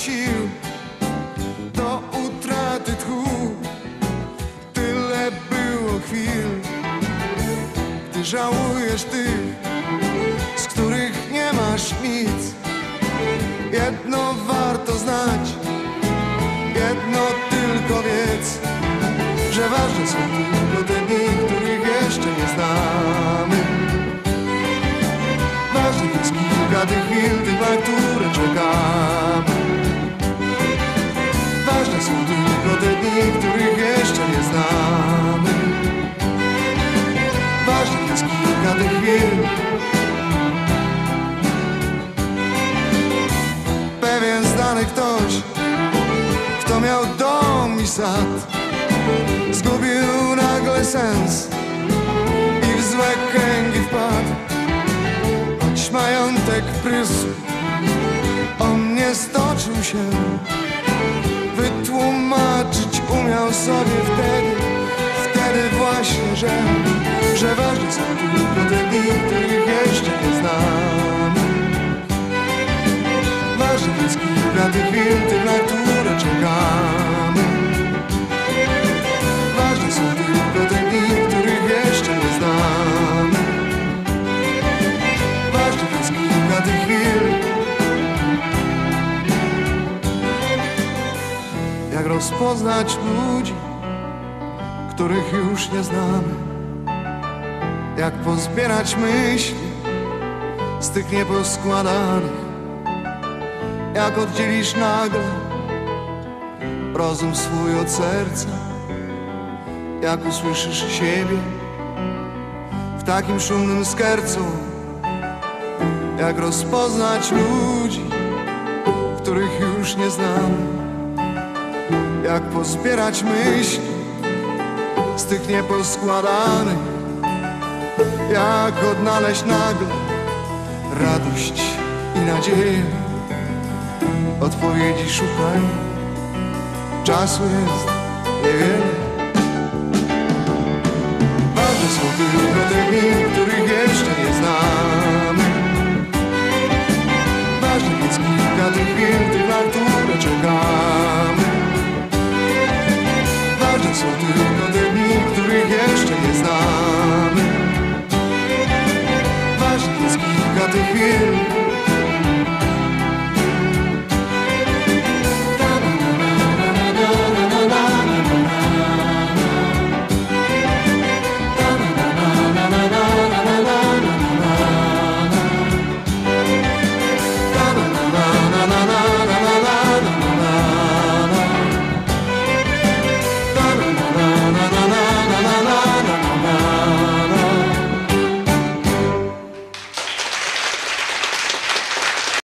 sił do utraty tchu. Tyle było chwil, gdy żałujesz tych, z których nie masz nic. Jedno warto znać, jedno tylko wiedz, że ważne są tylko te dni, których jeszcze nie znamy. Ważnych jest kilka tych chwil, tych, znamy. Ważnych jest kilka tych chwil. Pewien znany ktoś, kto miał dom i sad, zgubił nagle sens i w złe kręgi wpadł. Choć majątek prysł, on nie stoczył się Wytłumaczyć umiał sobie wtedy że ważne są tylko dni, których jeszcze nie znamy Ważnych jest kilka tych chwil, tych, na które czekamy. Ważne są tylko te dni, których jeszcze nie znamy Ważnych jest kilka tych chwil Jak rozpoznać ludzi, których już nie znamy. Jak pozbierać myśli z tych nieposkładanych? Jak oddzielisz nagle rozum swój od serca? Jak usłyszysz siebie w takim szumnym skercu? Jak rozpoznać ludzi, których już nie znamy jak pozbierać myśli tych nieposkładanych, jak odnaleźć nagle radość i nadzieję. Odpowiedzi szukaj, czasu jest niewiele. Ważne są tylko te